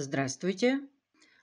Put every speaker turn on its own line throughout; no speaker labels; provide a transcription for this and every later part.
Здравствуйте.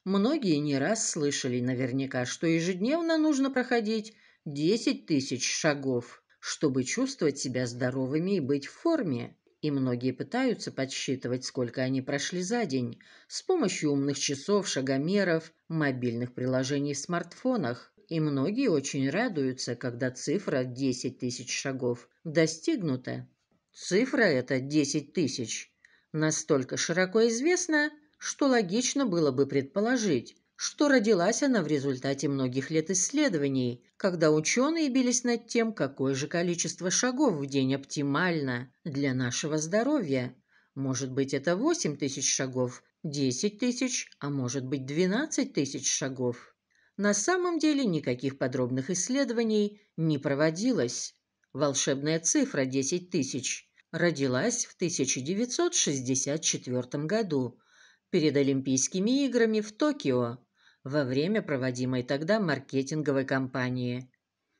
Многие не раз слышали наверняка, что ежедневно нужно проходить 10 тысяч шагов, чтобы чувствовать себя здоровыми и быть в форме. И многие пытаются подсчитывать, сколько они прошли за день с помощью умных часов, шагомеров, мобильных приложений в смартфонах. И многие очень радуются, когда цифра 10 тысяч шагов достигнута. Цифра эта 10 тысяч настолько широко известна, что логично было бы предположить, что родилась она в результате многих лет исследований, когда ученые бились над тем, какое же количество шагов в день оптимально для нашего здоровья. Может быть, это 8 тысяч шагов, 10 тысяч, а может быть 12 тысяч шагов. На самом деле никаких подробных исследований не проводилось. Волшебная цифра 10 тысяч родилась в 1964 году перед Олимпийскими играми в Токио во время проводимой тогда маркетинговой кампании.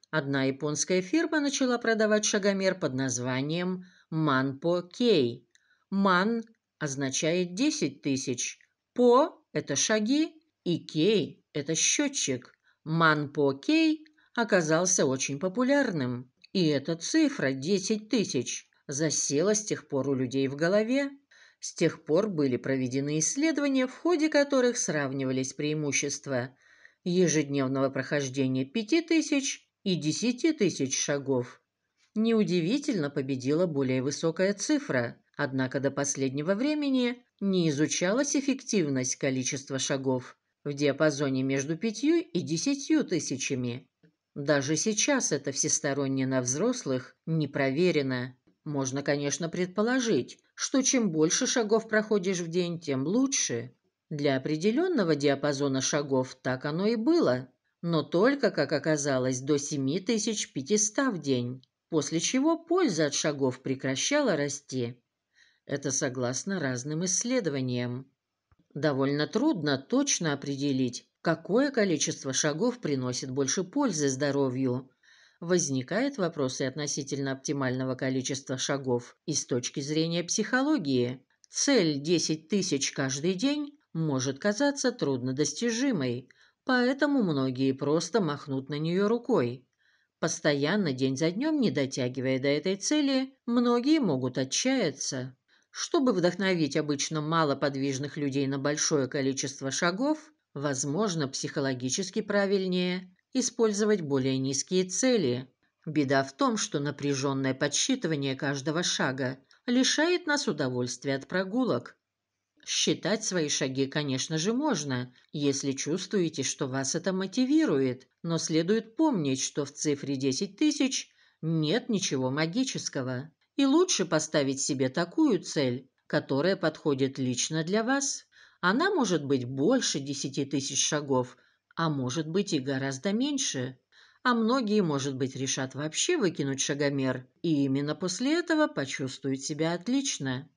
Одна японская фирма начала продавать шагомер под названием Манпо Кей. Ман означает 10 тысяч, По – это шаги, и Кей – это счетчик. Манпо Кей оказался очень популярным, и эта цифра 10 тысяч засела с тех пор у людей в голове. С тех пор были проведены исследования, в ходе которых сравнивались преимущества ежедневного прохождения 5000 и 10 тысяч шагов. Неудивительно победила более высокая цифра, однако до последнего времени не изучалась эффективность количества шагов в диапазоне между 5 и 10 тысячами. Даже сейчас это всесторонне на взрослых не проверено. Можно, конечно, предположить, что чем больше шагов проходишь в день, тем лучше. Для определенного диапазона шагов так оно и было, но только, как оказалось, до 7500 в день, после чего польза от шагов прекращала расти. Это согласно разным исследованиям. Довольно трудно точно определить, какое количество шагов приносит больше пользы здоровью, возникают вопросы относительно оптимального количества шагов и с точки зрения психологии. Цель 10 тысяч каждый день может казаться труднодостижимой, поэтому многие просто махнут на нее рукой. Постоянно день за днем не дотягивая до этой цели, многие могут отчаяться. Чтобы вдохновить обычно малоподвижных людей на большое количество шагов, возможно, психологически правильнее использовать более низкие цели. Беда в том, что напряженное подсчитывание каждого шага лишает нас удовольствия от прогулок. Считать свои шаги, конечно же, можно, если чувствуете, что вас это мотивирует, но следует помнить, что в цифре 10 тысяч нет ничего магического. И лучше поставить себе такую цель, которая подходит лично для вас. Она может быть больше 10 тысяч шагов, а может быть и гораздо меньше. А многие, может быть, решат вообще выкинуть шагомер, и именно после этого почувствуют себя отлично.